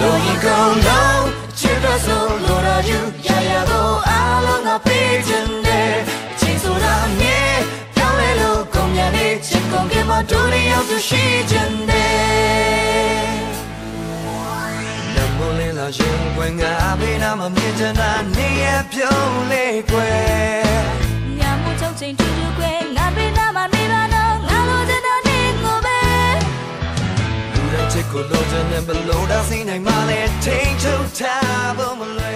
လိုရင်ကုန်လုံးချစ်တဲ့ဆိုလိုရာယူရရတော့အားလုံးကပေးခြင်းနဲ့ချစ်ဆိုတာမြဲပြောင်းလဲလို့ကုန်မြန်နေချစ်ကုန်ကမတို့ရောက်သူရှိခြင်းနဲ့နမလေးလာရှင်ဝင်ငါဘေးနာမမြင်ချင်တာနေရပြုံးလေးကွယ်ညမှုချုပ်ချိန်တူတူကွယ် စ်ကိုလိုချင်တဲ့ဘလို့တော့စိနိုင်မှလည်းထိန်ချုပ်ထားဖို့မလွ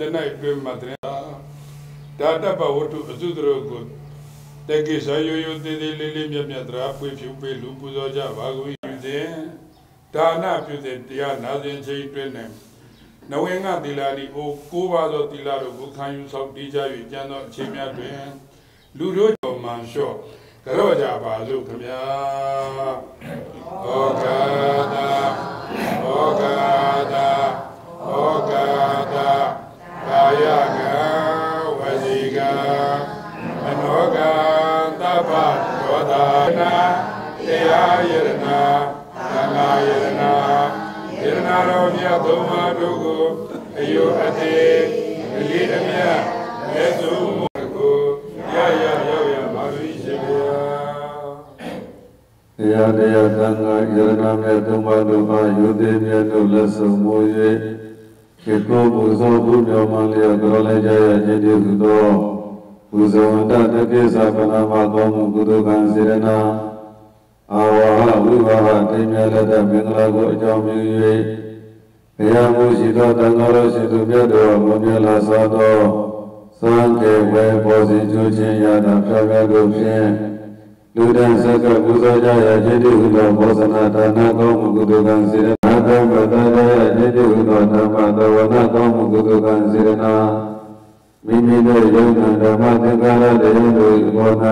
တိသတ္တနာအတွင်းမှာတည်းဒါတပဝတ္ထုအစုတရောကိုတက္ကိစာယောယောသေးသေးလေးလေးမြတ်မြတ်တရားပွေဖြူပေးလူပူဇော်ကြပါကုန်ယူစဉ်ဒါနပြုစဉ်တရားနာစဉ်ချိန်အတွင်းနဲ့နဝေငသီလာဒီအိုကိုးပါးသောသီလာတို့ကိုခံယူဆောင်တည်ကြ၍ကျမ်းသောအချိန်များတွင်လူတို့ကြောင့်မှလျှော့ကြော့ကြပါစို့ခမညာဩကာဒဩကာဒဩကာဒကာ ယကဝစီကမနောကသဗ္ဗဒောတာနာတရားယရနာသံဃာယရနာယရနာတော်မြတ်သုံးပါးတို့ကိုအယုအသေးအလေးအမြတ်လက်စုမှုကိုရရရောက်ရပါလိမ့်ရှင်ဗျာတရားတရားသံဃာယရနာမြတ်သုံးပါးတို့အားယုသေးမြတ်တို့လက်ဆောင်မူ၍ ခေကိုပူဇော်ဘူးမြော်မှလျက်ကြောလိုက်ကြရခြင်းတည်းဟုသောပူဇော်ဝတ္တတကိစ္စပနာမကောင်းမှုကုသိုလ်ကံစေရနာအာဝဟဝိဝဟတိမြတ်လက်တမင်္ဂလာကိုအကြောင်းပြု၍ဘုရားမှုရှိသောတန်ခါတော်ရှိသူမြတ်တော်မွန်မြတ်လာစွာသောသံဃေဝေပေါ်စီကျိုးခြင်းရတာဖြောပြကုန်ဖြင့်လူတန်းဆက်ကပူဇော်ကြရခြင်းတည်းဟုသောဘောဇနာဒါနကောင်းမှုကုသိုလ်ကံစေရ နာကောင်းပတ္တရရခြင်းတည်းဟုသောဓမ္မတော်ဝနာကောင်းမှုကုသိုလ်ကံစေရနာမိမိတို့ယုံနာဓမ္မသင်္ကာရတရားတို့ဘော၌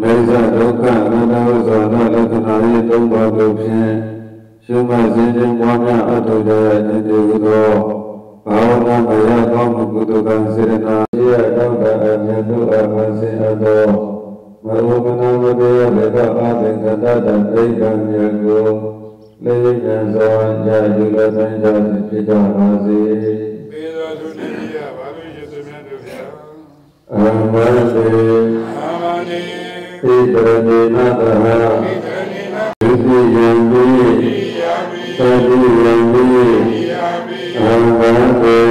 မေဇဒုက္ခအနန္တဝဇောနာလက္ခဏာ၏သုံးပါးတို့ဖြင့်ရှုမှတ်ခြင်းချင်းပွားများအထောက်ကြရခြင်းတည်းဟုသောဘာဝနာမယကောင်းမှုကုသိုလ်ကံစေရနာရှိရတောင်းတအမြတ်တို့အမှန်စင်အပ်သောမရမနာမတေယဘေကအာသင်္ကတတဒိဋ္ဌံမြေကို လေးဉာဏ်စွာကြာယူလက်ဆိုင်ကြဖြစ်ကြပါစေပေသောသူတည်းရပါလိမ့်ရှင်သူမြတ်တို့ဗျာအမန္တေအာမနေဣတရဏေနတဟဣတရေနဒုတိယံပိတိယပိသတိယံပိတိယပိအမန္တေအာ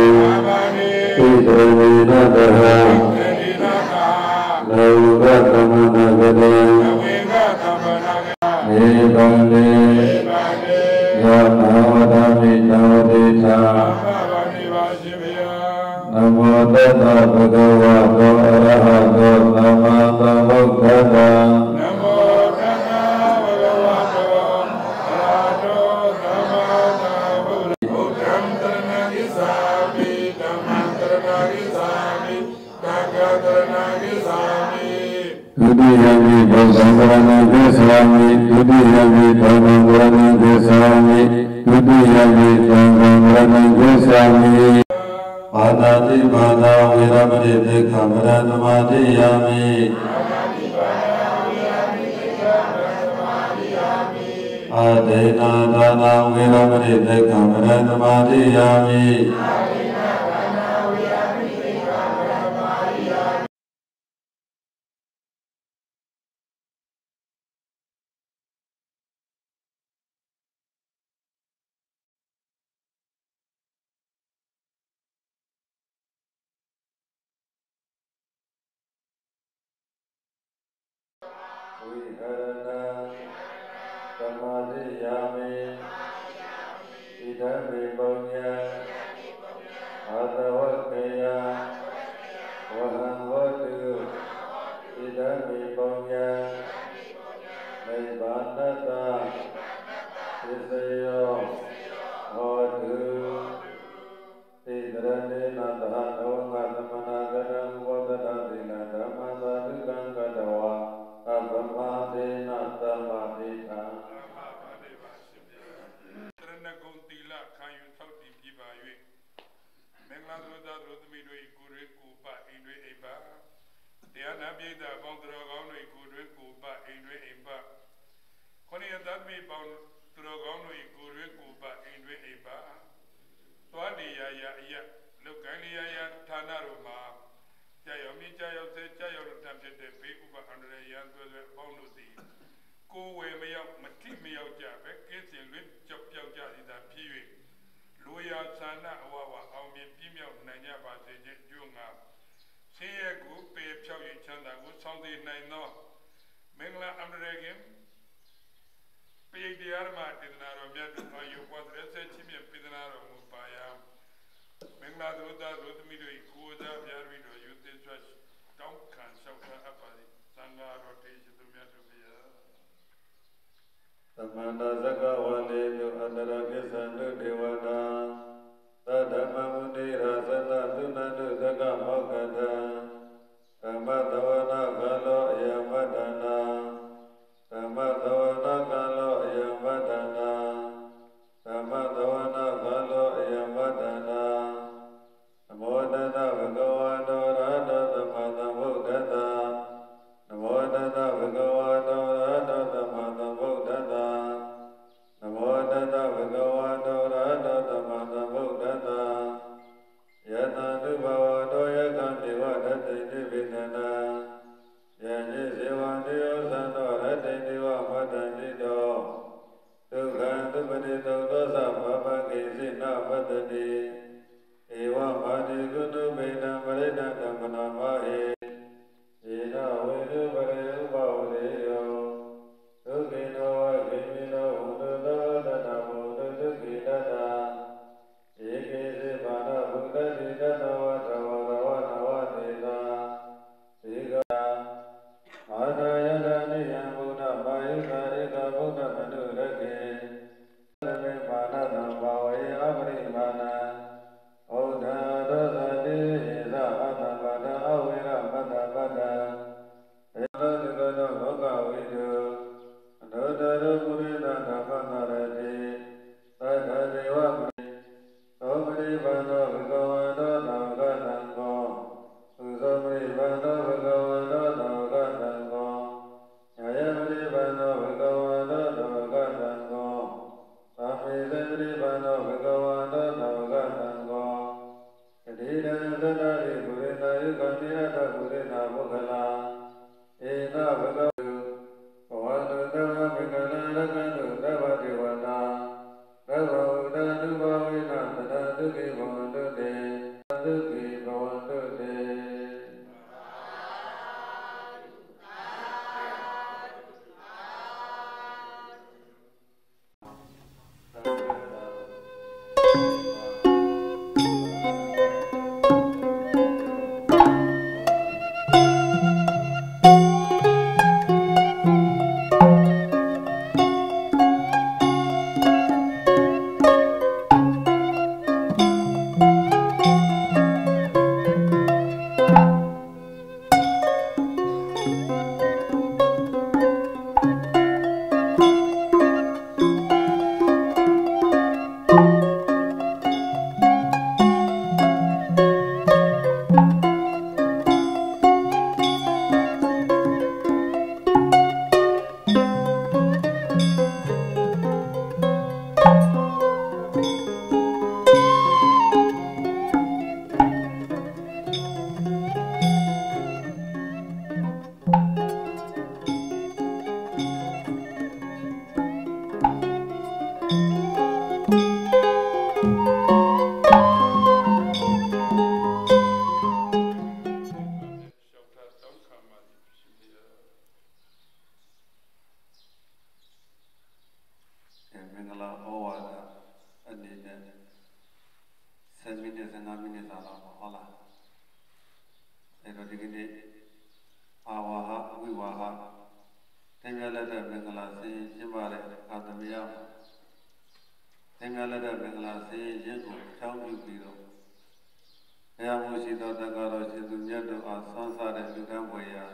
တမင်္ဂလာဆင်းရဲခြင်းကိုအကြောင်းပြုပြီးတော့ဘုရားမှုရှိသောတက္ကရာရှင်သူမြတ်တို့အားဆွမ်းစားတဲ့လူကံပွဲရာ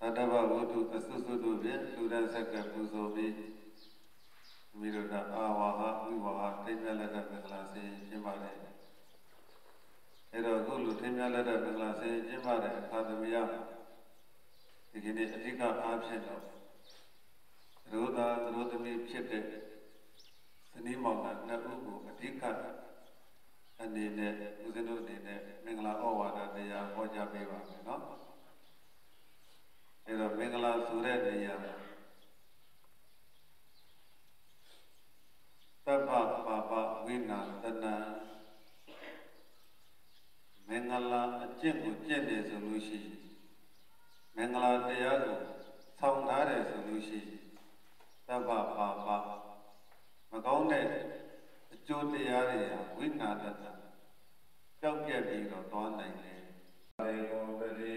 သတ္တဗဝုဒ္ဓအစွတ်စွတ်တို့ဖြင့်လူရန်ဆက်ကပူဇော်ပြီးမိတို့ကအာဝါဟဝိဝါဟတိမြတ်လက်တဲ့မင်္ဂလာဆင်းရဲခြင်းပါလေအဲတော့အခုလူထိမြတ်လက်တဲ့မင်္ဂလာဆင်းရဲခြင်းပါတဲ့အခါသမယဒီကနေ့အဓိကအားဖြင့်တော့သရောသာသရောသမီးဖြစ်တဲ့ ဇနီးမောင်နှံနှစ်ဦးကိုအဓိကအနေနဲ့ဦးဇင်းတို့အနေနဲ့မင်္ဂလာဩဝါဒတရားဟောကြားပေးပါမယ်နော်အဲတော့မင်္ဂလာဆိုတဲ့နေရာသဗ္ဗပါပဝိနာတဏံမင်္ဂလာအကျင့်ကိုကျင့်တယ်ဆိုလို့ရှိရင်မင်္ဂလာတရားကိုဆောင်ထားတယ်ဆိုလို့ရှိရင်သဗ္ဗပါပ မကောင်းတဲ့အကျိုးတရားတွေဟာဝိနာတတကြောက်ပြက်ပြီးတော့သွားနိုင်တယ်။ဘေကောပတိ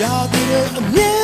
ရာသီရဲ့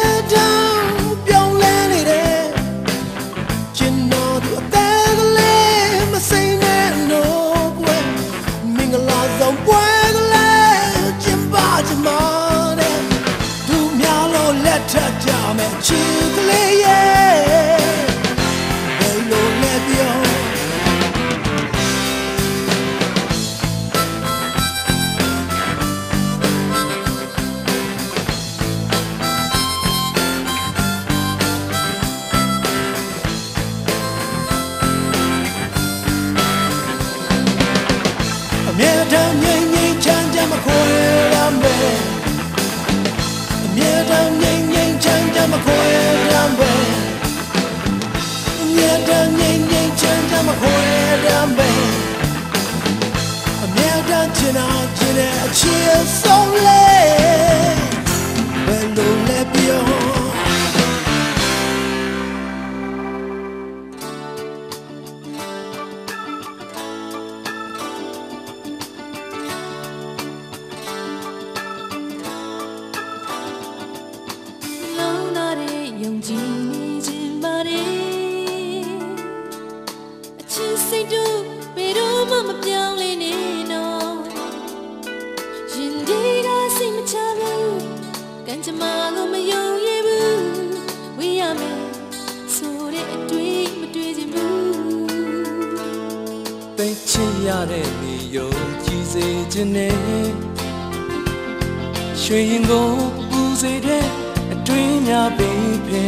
မြဲတမ်းချင်တာ သိချင်ရတဲ့နေယုံကြည်စေခြင်းနဲ့ရွှေရင်ကိုပူစေတဲ့အတွင်းများပင်ဖေ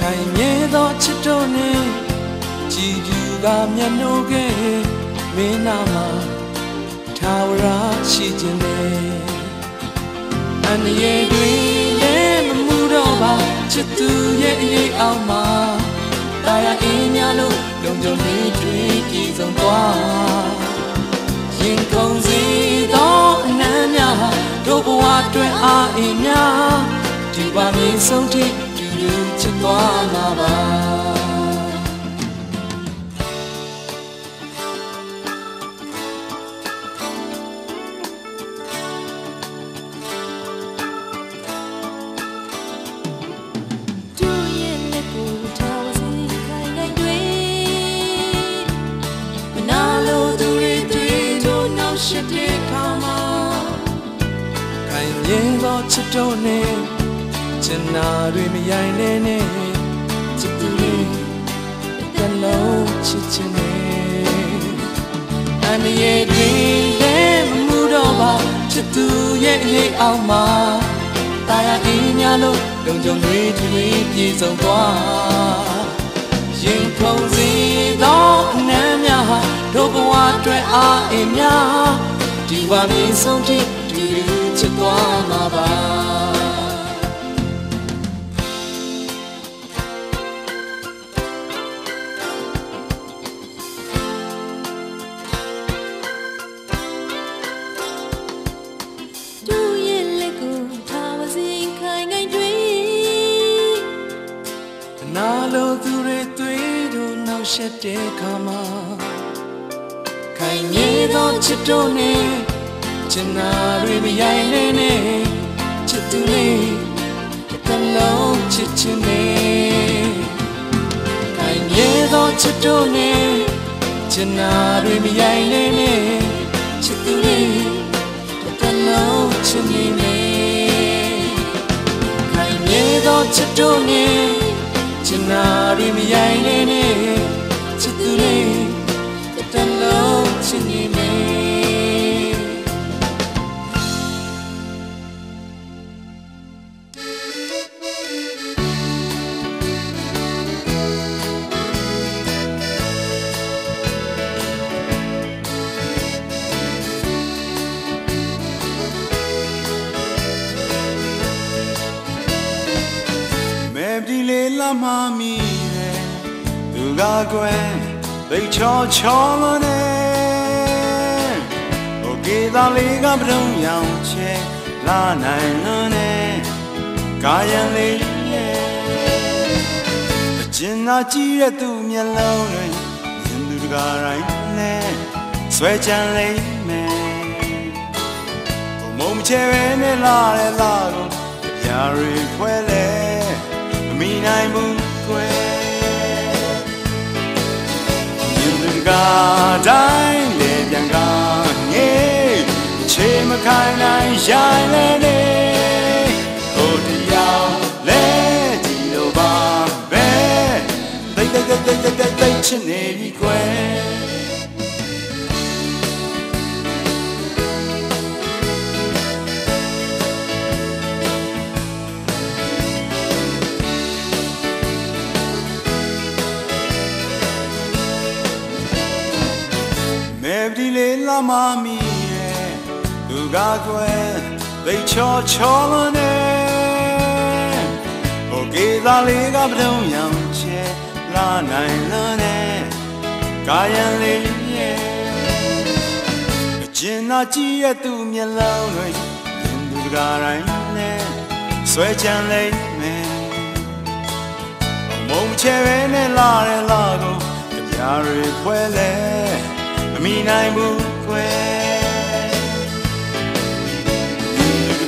ခိုင်မြဲသောချစ်တော်နဲ့ကြည်ပြူကမျက်နှာကမင်းနာမှာထာဝရရှိခြင်းနဲ့အန္တရာယ်တွေလည်းမမှုတော့ပါချစ်သူရဲ့အရေးအောင်မှာတာယာအင်းများလို့ လုံခြုံလေးတွေပြည်စုံသွားရင်ကုန်စီသောအနမ်းများဟာတို့ဘဝတွင်အားအင်းများဒီပါမင်းဆုံးထိတူတူချစ်သွားမှာပါ ချစ်တော်နဲ့ချင်နာတွေမရိုင်းလဲနဲ့ချစ်သူလေးတစ်လုံးချစ်ချင်နေအန္တရာယ်တွေလည်းမမှုတော့ပါချစ်သူရဲ့အရေးအောင်မှာတာယာအင်းများလို့လုံခြုံတွေတွေပြည်စုံသွားရင်ခုန်စီသောအနမ်းများဟာတို့ဘဝအတွက်အားအင်းများဒီဝါမင်းဆုံးထိ တဲ့ခါမှာခိုင်မြဲသောချစ်တို့နဲ့ချင်နာတွေမရိုင်းလဲနဲ့ချစ်သူလေးတစ်လုံးချစ်ချင်နေခိုင်မြဲသောချစ်တို့နဲ့ချင်နာတွေမရိုင်းလဲနဲ့ချစ်သူလေးတစ်လုံးချစ်နေနေခိုင်မြဲသောချစ်တို့နဲ့ချင်နာတွေမရိုင်းလဲနဲ့ ရှင်နေမေဒီလေလာမမီတယ်သူကကွယ်သိချောချောလို့နေ ဟိုကေသာလေးကပရုံရောင်ချဲလာနိုင်လို့နေကာယံလေးရဲ့အကျဉ်းသာကြည့်တဲ့သူမျက်လုံးတွေရင်သူတကားတိုင်းနဲ့ဆွဲကြံလေးမယ်မုံချဲပဲနဲ့လာတဲ့လာကိုပြာရီခွဲလဲမမီနိုင်ဘူးခွဲရင်သူတကားတိုင်း ချေမခိုင်နိုင်ရိုင်းလဲနေဟိုတရားလဲဒီလိုပါပဲတိတ်တိတ်တိတ်တိတ်တိတ်တိတ်ချင်နေပြီခွဲမေပဒီလေးလာမမီရဲ့ သူကကွယ်သိချောချောလနဲ့ဟိုကေသာလေးကပဒုံရောင်ချဲလာနိုင်လနဲ့ကာယံလေးရဲ့အကျဉ်းသာကြည့်ရဲ့သူမျက်လုံးတွေရင်သူတကားတိုင်းနဲ့ဆွဲချမ်းလေးမယ်မုံချဲပဲနဲ့လာတဲ့လာကိုကြပြားတွေခွဲလဲမမီနိုင်ဘူးခွဲ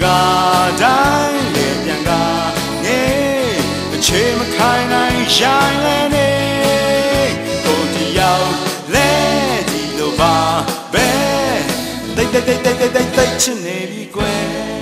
ကတိုင်းလေပြန်ကငေးအခြေမခိုင်နိုင်ရှိုင်းလဲနေကိုတယောက်လဲဒီလိုပါပဲတိတ်တိတ်တိတ်တိတ်တိတ်တိတ်ချင်နေပြီကွယ်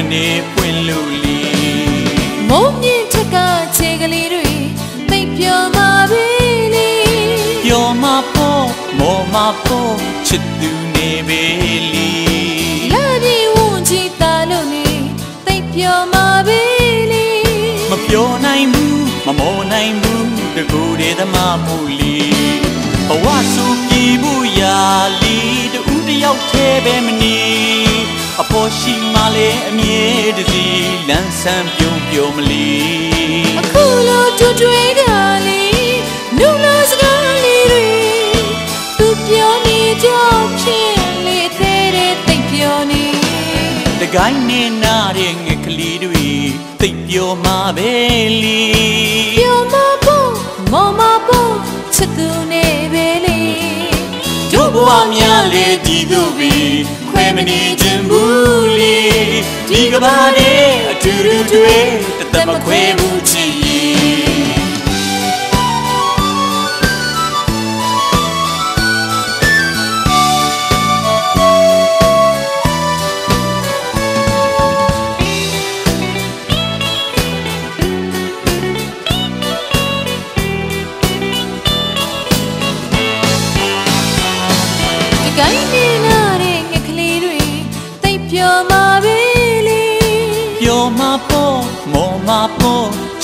ပေါ့တပွင့်နေပွင့်လို့လီမုံမြင့်ထက်ကခြေကလေးတွေသိပ်ပျော်မှာပဲလေပျော်မှာပေါ့မော်မှာပေါ့ချစ်သူနေပေလီလာပြေဝန်ချီတာလို့နေသိပ်ပျော်မှာပဲလေမပျော်နိုင်ဘူးမမော်နိုင်ဘူးတကူတဲ့သမားမူလီဘဝစုပြေဖို့ရာလီတူတယောက်သေးပဲမနီ အဖို့ရှိမှလေအမြဲတစီလန်းဆန်းပြုံးပြုံးမလီအခုလိုတူတွေးတာလေနုနာစကားလေးတွေသူပြောနေကြောက်ဖြစ်လေတဲ့တဲ့သိပ်ပြောနေတကိုင်းနေနာတဲ့ငယ်ကလေးတွေသိပ်ပျော်မှာပဲလီပြောမဖို့မော်မဖို့ချစ်သူနေပဲလေတို့ဘဝများလေဒီသူပြီ ခွဲမနေခြင်းဘူးလီဒီကဘာတဲ့အတူတူတွေတသက်မခွဲဘူးချ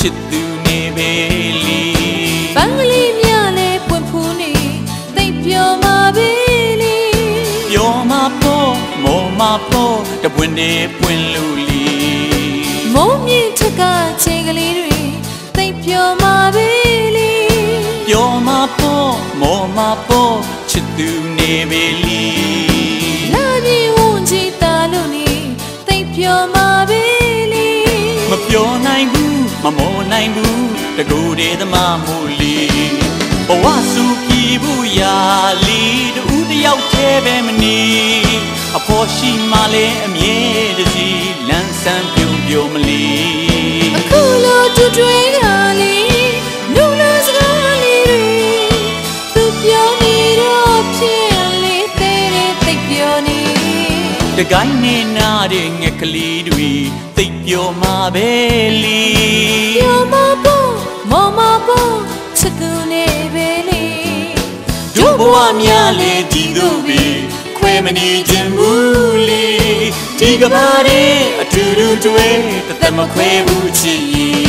စ်သူနေပဲလီပန်းကလေးမြလည်းပွင့်ဖူးနေသိပ်ပြောမှာပဲလေပျော်မှာပေါ့မော်မှာပေါ့တပွင့်နေပွင့်လို့လီမုံမြင့်ထက်ကခြေကလေးတွေသိပ်ပြောမှာပဲလေပျော်မှာပေါ့မော်မှာပေါ့ချစ်သူနေပဲလီလာ မမောနိုင်ဘူးတကူတွေသမမို့လီဘဝစုကြည့်ဘူးရာလီတူတယောက်တည်းပဲမနေအဖို့ရှိမှလည်းအမြဲတစီလန်းဆန်းပြုံပြုံမလီအခုလိုတွေ့တွေ့ရလီနှုတ်နှစကားလေးတွေသူပြောနေတော့ဖြစ်လေသေးတယ်သိပြောနေတကိုင်းနေနာတဲ့ငက်ကလေးတွေသိ ပျော်မှာပဲလီပျော်မှာပေါ့မောင်မပေါ့ချစ်သူနေပဲလီဒုဘဝများလေဒီလိုပဲခွဲမနေခြင်းဘူးလီဒီကဘာတွေအတူတူတွေ့တသက်မခွဲဘူးချစ်ရင်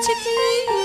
Chickie.